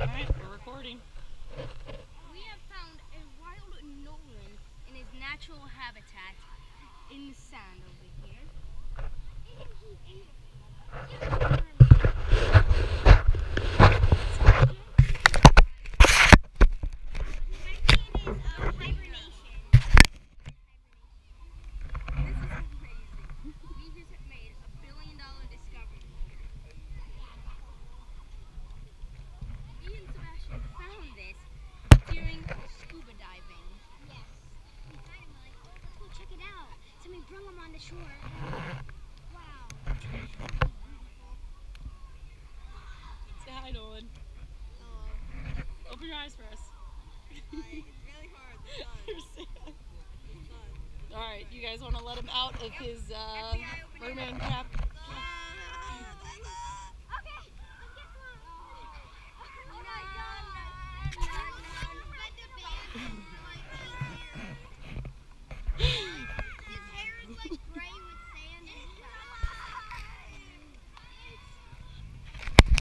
Alright, we're recording. We have found a wild Nolan in his natural habitat in the sand over here. Somebody brought him on the shore. Wow. Say hi, Nolan. Oh, Open your eyes for us. it's really hard. The sun. You're sad. The sun. Alright, you guys want to let him out of his uh, FBI, open your merman cap?